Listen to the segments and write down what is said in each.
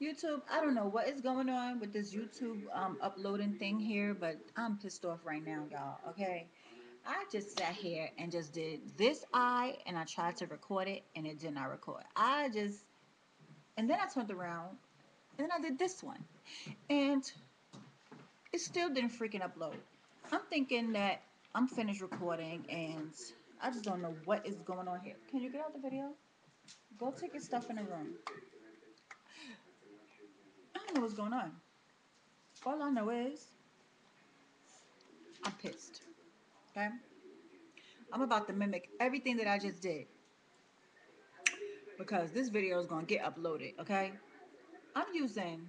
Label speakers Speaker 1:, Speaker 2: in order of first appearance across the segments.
Speaker 1: YouTube, I don't know what is going on with this YouTube um, uploading thing here, but I'm pissed off right now, y'all. Okay. I just sat here and just did this eye and I tried to record it and it did not record. I just, and then I turned around and then I did this one and it still didn't freaking upload. I'm thinking that I'm finished recording and I just don't know what is going on here. Can you get out the video? Go take your stuff in the room. Don't know what's going on. All I know is I'm pissed. Okay? I'm about to mimic everything that I just did. Because this video is going to get uploaded, okay? I'm using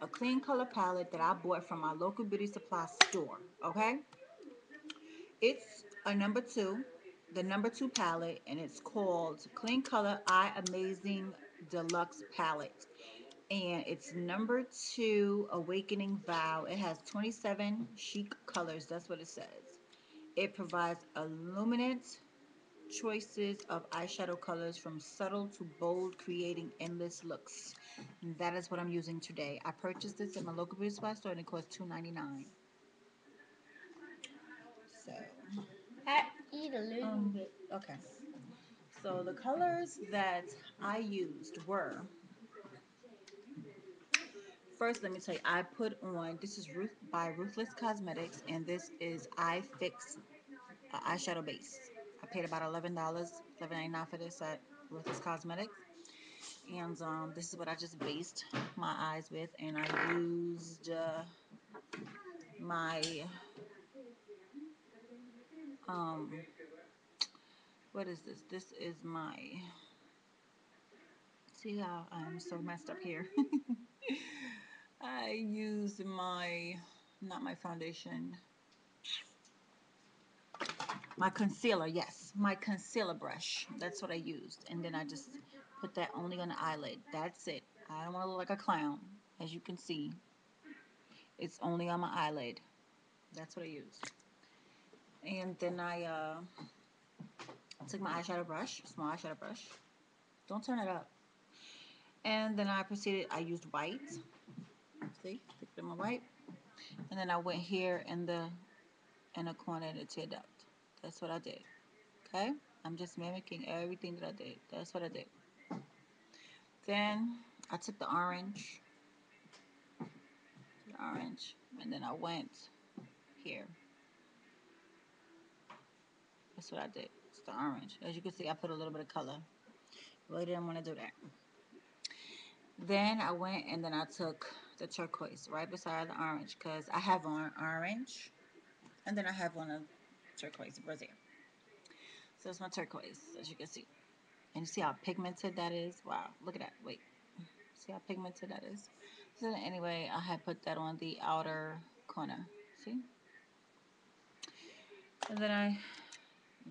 Speaker 1: a Kleancolor palette that I bought from my local beauty supply store, okay? It's a number two, the number two palette, and it's called Kleancolor Eye Amazing Deluxe Palette. And it's number two Awakening Vow. It has 27 chic colors. That's what it says. It provides illuminant choices of eyeshadow colors from subtle to bold, creating endless looks. And that is what I'm using today. I purchased this at my local beauty supply store and it cost $2.99. So,
Speaker 2: I eat a little
Speaker 1: um,
Speaker 2: bit.
Speaker 1: okay. So the colors that I used were First, let me tell you, I put on this is Ruth by Ruthless Cosmetics, and this is Eye Fix uh, eyeshadow base. I paid about eleven dollars, eleven ninety nine for this at Ruthless Cosmetics, and um, this is what I just based my eyes with, and I used uh, my um, what is this? This is my. See how I'm so messed up here. I used my, not my foundation, my concealer, yes, my concealer brush. That's what I used. And then I just put that only on the eyelid. That's it. I don't want to look like a clown. As you can see, it's only on my eyelid. That's what I used. And then I uh, took my eyeshadow brush, small eyeshadow brush. Don't turn it up. And then I proceeded, I used white. See, picked up my white. And then I went here in the in the corner of the tear duct. That's what I did. Okay? I'm just mimicking everything that I did. That's what I did. Then I took the orange, the orange, and then I went here. That's what I did. It's the orange. As you can see, I put a little bit of color. Really didn't want to do that. Then I went and then I took the turquoise right beside the orange because I have on orange and then I have one of turquoise brazier. So it's my turquoise, as you can see. And you see how pigmented that is? Wow, look at that. Wait. See how pigmented that is? So anyway, I had put that on the outer corner. See? And then I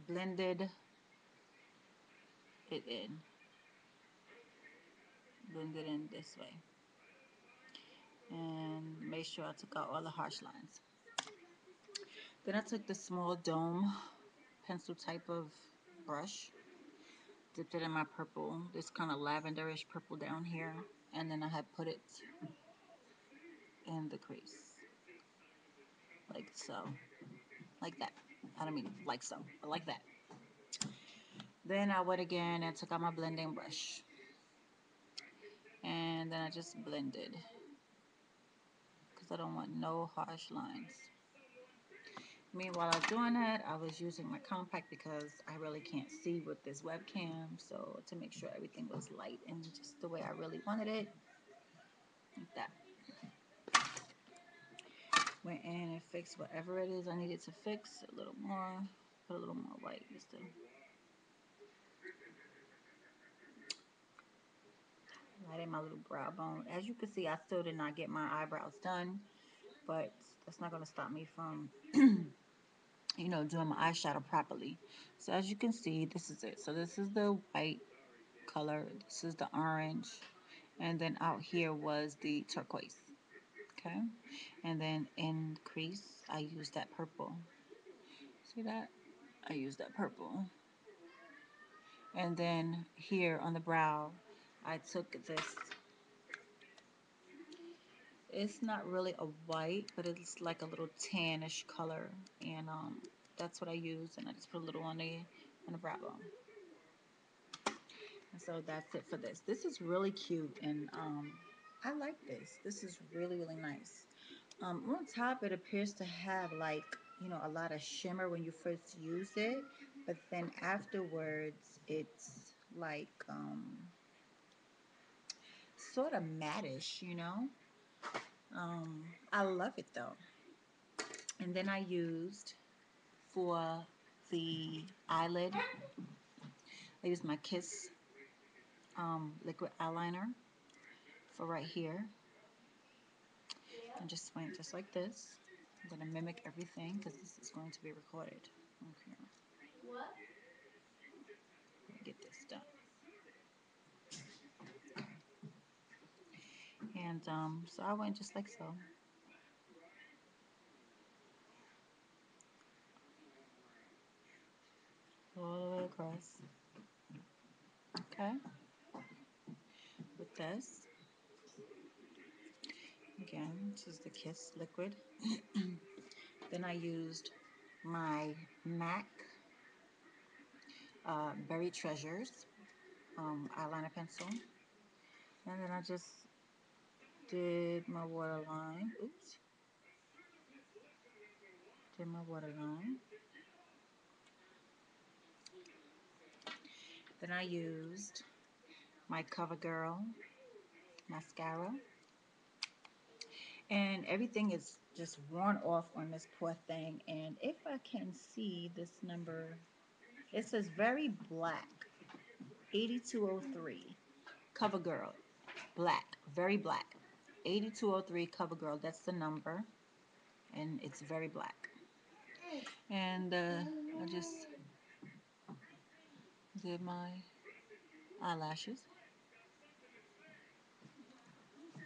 Speaker 1: blended it in. Blend it in this way. And made sure I took out all the harsh lines. Then I took the small dome pencil type of brush. Dipped it in my purple, this kind of lavenderish purple down here. And then I had put it in the crease. Like so. Like that. I don't mean like so, but like that. Then I went again and took out my blending brush. And then I just blended. Because I don't want no harsh lines. Meanwhile, I was doing that, I was using my compact because I really can't see with this webcam. So to make sure everything was light and just the way I really wanted it. Like that. Went in and fixed whatever it is I needed to fix. A little more. Put a little more white just to lighten my little brow bone. As you can see, I still did not get my eyebrows done. But that's not going to stop me from you know, doing my eyeshadow properly. So as you can see, this is it. So this is the white color. This is the orange. And then out here was the turquoise. Okay. And then in crease, I used that purple. See that? I used that purple. And then here on the brow, I took this It's not really a white, but it's like a little tannish color, and um, that's what I use. And I just put a little on the on the brow bone. And so that's it for this. This is really cute, and um, I like this. This is really really nice. Um, on top, it appears to have like you know a lot of shimmer when you first use it, but then afterwards it's like um, sort of mattish, you know. Um, I love it though. And then I used for the eyelid, I used my Kiss um, liquid eyeliner for right here. And just went just like this. I'm going to mimic everything because this is going to be recorded. Okay.
Speaker 2: What?
Speaker 1: Get this done. And um, so I went just like so. All the way across. Okay. With this. Again, this is the Kiss liquid. then I used my MAC uh, Buried Treasures um, eyeliner pencil. And then I just did my waterline. Oops. Did my waterline. Then I used my CoverGirl mascara. And everything is just worn off on this poor thing. And if I can see this number, it says very black. 8203 CoverGirl. Black. Very black. 8203 CoverGirl. That's the number. And it's very black. And uh, I just did my eyelashes.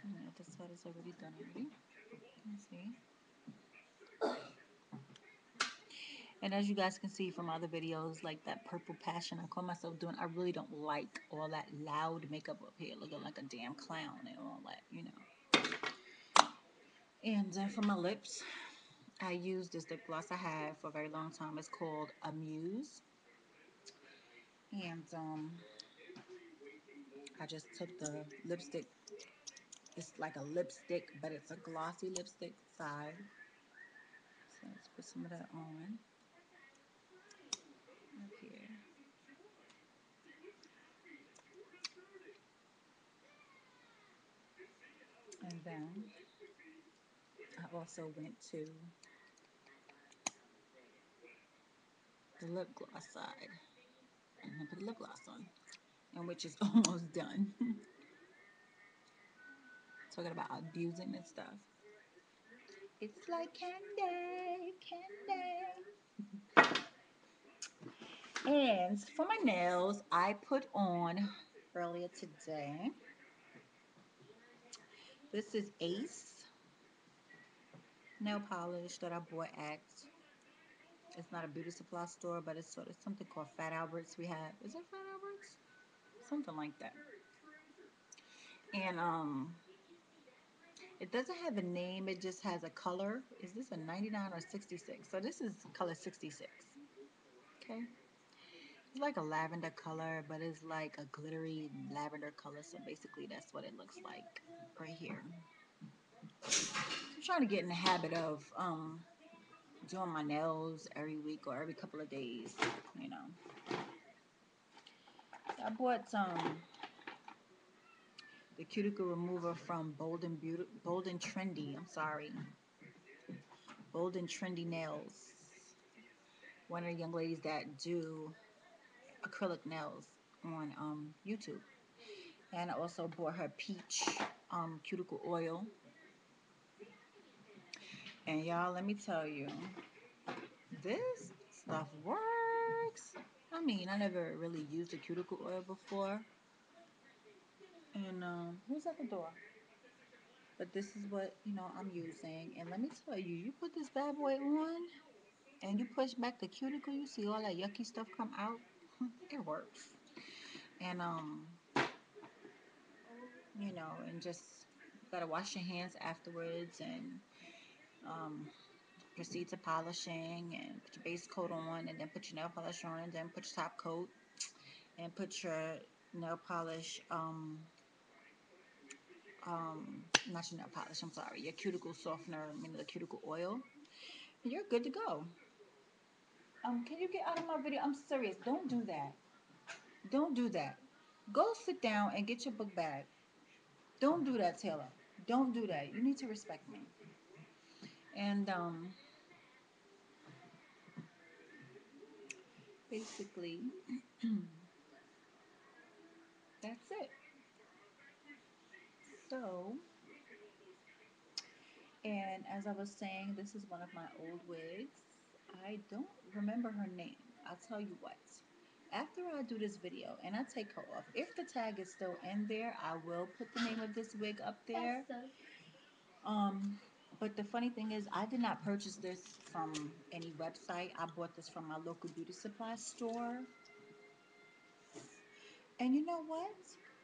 Speaker 1: Yeah, this side is already done already. You see. And as you guys can see from other videos, like that purple passion I call myself doing, I really don't like all that loud makeup up here, looking like a damn clown and all that, you know. And then for my lips, I use this lip gloss I had for a very long time. It's called Amuse. And um, I just took the lipstick. It's like a lipstick, but it's a glossy lipstick side. So let's put some of that on. And then I also went to the lip gloss side and I put lip gloss on, and which is almost done. Talking about abusing and stuff. It's like candy, candy. And for my nails, I put on earlier today. This is Ace nail polish that I bought at. It's not a beauty supply store, but it's sort of something called Fat Alberts. We have is it Fat Alberts? Something like that. And um, it doesn't have a name. It just has a color. Is this a 99 or 66? So this is color 66. Okay. It's like a lavender color, but it's like a glittery lavender color. So basically, that's what it looks like right here. Trying to get in the habit of um, doing my nails every week or every couple of days, you know. I bought um, the cuticle remover from Bold and Beauty, Bold and Trendy. I'm sorry, Bold and Trendy Nails. One of the young ladies that do acrylic nails on um, YouTube. And I also bought her peach um, cuticle oil. And y'all, let me tell you, this stuff works. I mean, I never really used a cuticle oil before. And um, who's at the door? But this is what, you know, I'm using. And let me tell you, you put this bad boy on and you push back the cuticle, you see all that yucky stuff come out. it works. And um, you know, and just gotta wash your hands afterwards and um, proceed to polishing and put your base coat on and then put your nail polish on and then put your top coat and put your nail polish um um not your nail polish i'm sorry your cuticle softener i mean the cuticle oil you're good to go. Um can you get out of my video? I'm serious. Don't do that. Don't do that. Go sit down and get your book bag. Don't do that taylor. Don't do that. You need to respect me and um basically that's it so And as I was saying, this is one of my old wigs. I don't remember her name. I'll tell you what. After I do this video and I take her off, if the tag is still in there, I will put the name of this wig up there. Um, but the funny thing is, I did not purchase this from any website. I bought this from my local beauty supply store. And you know what?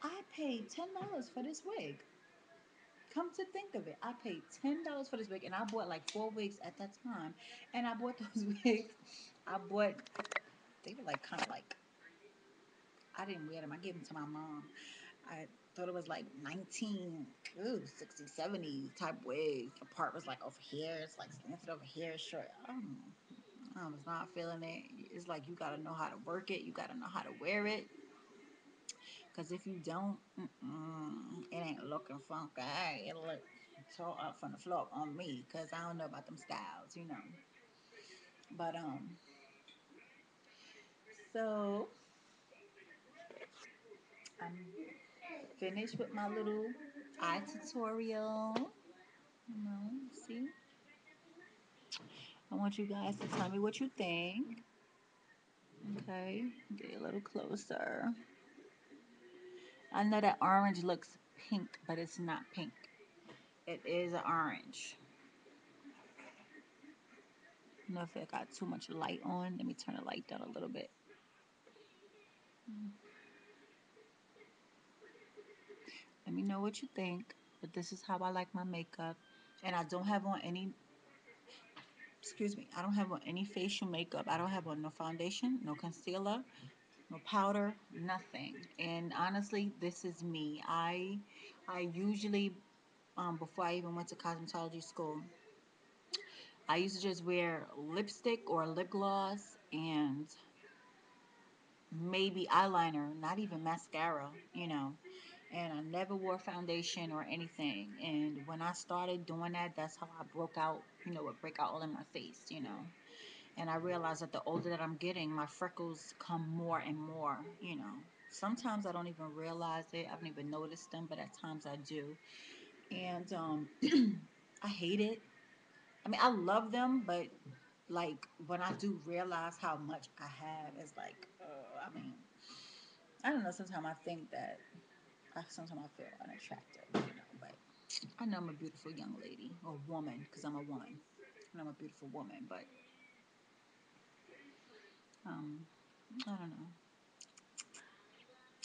Speaker 1: I paid $10 for this wig. Come to think of it, I paid ten dollars for this wig, and I bought like four wigs at that time. And I bought those wigs. I bought. They were like kind of like. I didn't wear them. I gave them to my mom. I thought it was like 19, ooh, 60, 70 type wigs. The part was like over here. It's like slanted over here, short. Um, I was not feeling it. It's like you gotta know how to work it. You gotta know how to wear it. Cause if you don't, it ain't looking funky. It'll look tore up from the floor on me. Cause I don't know about them styles, you know. But um, so I'm finished with my little eye tutorial. You know, see. I want you guys to tell me what you think. Okay, get a little closer. I know that orange looks pink, but it's not pink. It is orange. I don't know if it got too much light on. Let me turn the light down a little bit. Let me know what you think. But this is how I like my makeup. And I don't have on any, excuse me, I don't have on any facial makeup. I don't have on no foundation, no concealer, no powder, nothing. And honestly, this is me. I I usually, um, before I even went to cosmetology school, I used to just wear lipstick or lip gloss and maybe eyeliner, not even mascara, you know. And I never wore foundation or anything. And when I started doing that, that's how I broke out, you know, would break out all in my face, you know. And I realized that the older that I'm getting, my freckles come more and more, you know. Sometimes I don't even realize it. I haven't even noticed them, but at times I do. And um, I hate it. I mean, I love them, but like when I do realize how much I have, it's like, uh, I mean, I don't know. Sometimes I think that Sometimes I feel unattractive, you know, but I know I'm a beautiful young lady or woman because I'm a woman and I'm a beautiful woman, but um, I don't know.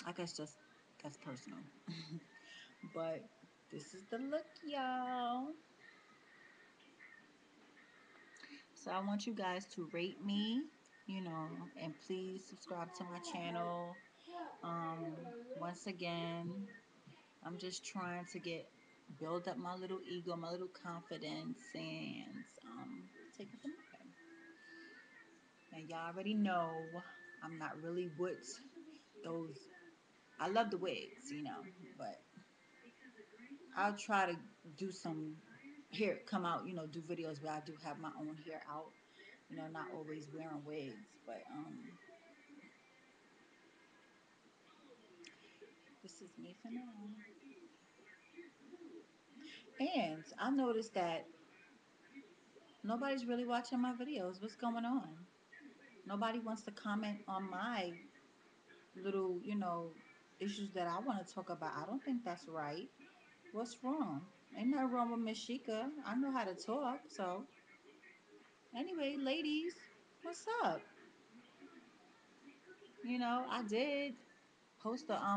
Speaker 1: I guess just that's personal. but this is the look, y'all. So I want you guys to rate me, you know, and please subscribe to my channel. Um, once again, I'm just trying to get build up my little ego, my little confidence, and um, take it from there. And y'all already know I'm not really with those. I love the wigs, you know, but I'll try to do some hair come out, you know, do videos where I do have my own hair out, you know, not always wearing wigs, but um is me for now. And I noticed that nobody's really watching my videos. What's going on? Nobody wants to comment on my little, you know, issues that I want to talk about. I don't think that's right. What's wrong? Ain't nothing wrong with Miss Sheeka. I know how to talk. So, anyway, ladies, what's up? You know, I did post a um